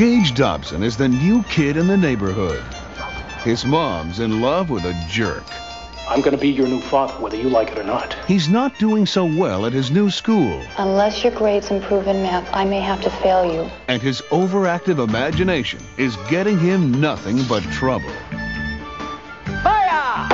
Gage Dobson is the new kid in the neighborhood. His mom's in love with a jerk. I'm going to be your new father, whether you like it or not. He's not doing so well at his new school, Unless your grades improve in math, I may have to fail you. and his overactive imagination is getting him nothing but trouble. Fire!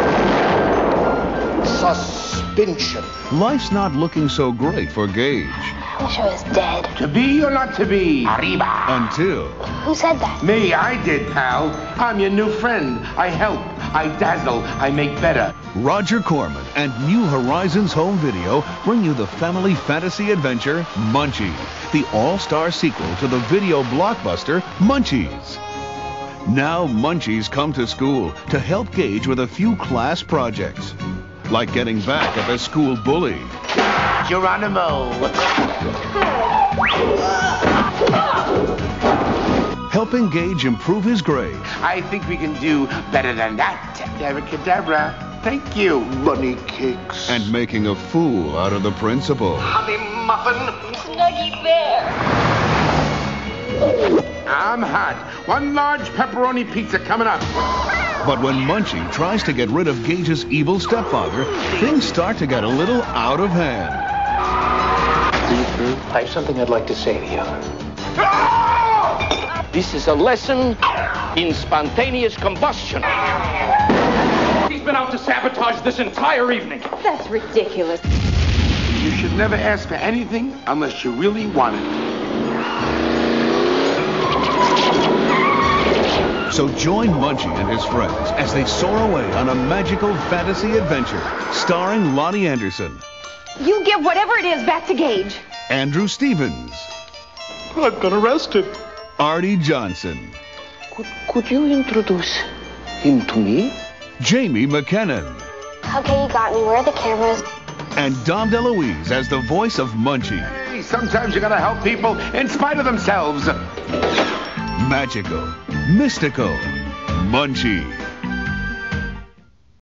Suspension. Life's not looking so great for Gage I wish I was dead. To be or not to be? Arriba. until Who said that? Me, I did, pal. I'm your new friend. I help. I dazzle. I make better. Roger Corman and New Horizons Home Video bring you the family fantasy adventure Munchie, the all-star sequel to the video blockbuster Munchies. Now Munchies come to school to help Gage with a few class projects, like getting back at the school bully, Geronimo. helping Gage improve his grade. I think we can do better than that. Abracadabra. Thank you. Bunny cakes. and making a fool out of the principal. honey muffin. Snuggy Bear. I'm hot. One large pepperoni pizza coming up. But when Munchie tries to get rid of Gage's evil stepfather, things start to get a little out of hand. I have something I'd like to say to you. This is a lesson in spontaneous combustion. He's been out to sabotage this entire evening. That's ridiculous. You should never ask for anything unless you really want it. So join Munchie and his friends as they soar away on a magical fantasy adventure starring Loni Anderson, You give whatever it is back to Gage. Andrew Stevens, I've been arrested. Arte Johnson, Could, could you introduce him to me? Jaime McEnnan, Okay, you got me. Where are the cameras? and Dom DeLuise as the voice of Munchie. Hey, sometimes you gotta help people in spite of themselves. Magical, mystical, Munchie.